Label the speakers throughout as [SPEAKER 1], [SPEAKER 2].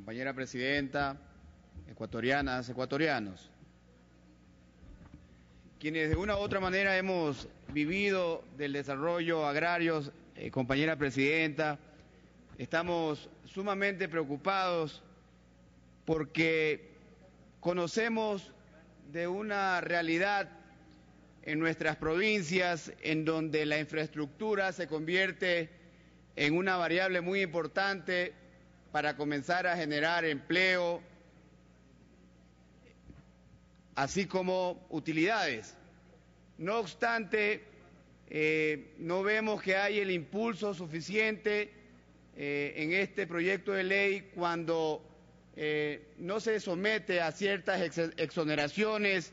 [SPEAKER 1] compañera presidenta, ecuatorianas, ecuatorianos, quienes de una u otra manera hemos vivido del desarrollo agrario, eh, compañera presidenta, estamos sumamente preocupados porque conocemos de una realidad en nuestras provincias en donde la infraestructura se convierte en una variable muy importante para comenzar a generar empleo, así como utilidades. No obstante, eh, no vemos que hay el impulso suficiente eh, en este proyecto de ley cuando eh, no se somete a ciertas exoneraciones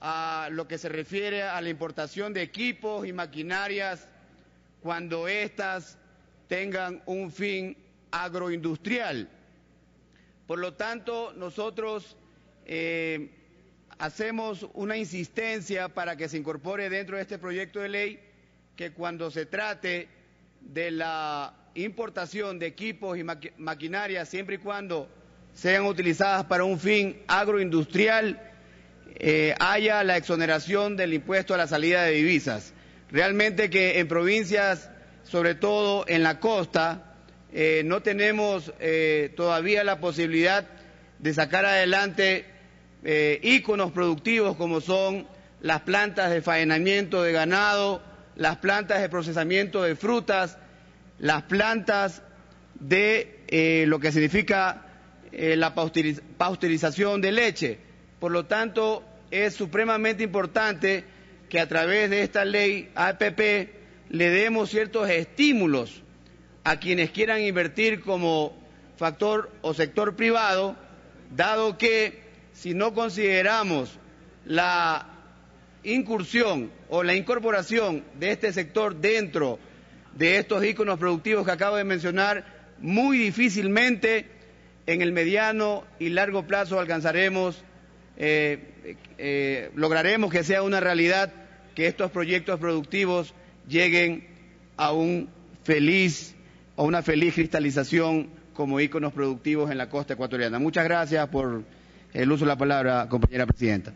[SPEAKER 1] a lo que se refiere a la importación de equipos y maquinarias cuando éstas tengan un fin agroindustrial. Por lo tanto, nosotros eh, hacemos una insistencia para que se incorpore dentro de este proyecto de ley que cuando se trate de la importación de equipos y maquinarias, siempre y cuando sean utilizadas para un fin agroindustrial, eh, haya la exoneración del impuesto a la salida de divisas. Realmente que en provincias, sobre todo en la costa, eh, no tenemos eh, todavía la posibilidad de sacar adelante íconos productivos como son las plantas de faenamiento de ganado, las plantas de procesamiento de frutas, las plantas de lo que significa la pasteurización de leche. Por lo tanto, es supremamente importante que a través de esta ley APP le demos ciertos estímulos a quienes quieran invertir como factor o sector privado, dado que si no consideramos la incursión o la incorporación de este sector dentro de estos íconos productivos que acabo de mencionar, muy difícilmente en el mediano y largo plazo alcanzaremos eh, eh, lograremos que sea una realidad que estos proyectos productivos lleguen a un feliz a una feliz cristalización como íconos productivos en la costa ecuatoriana. Muchas gracias por el uso de la palabra, compañera presidenta.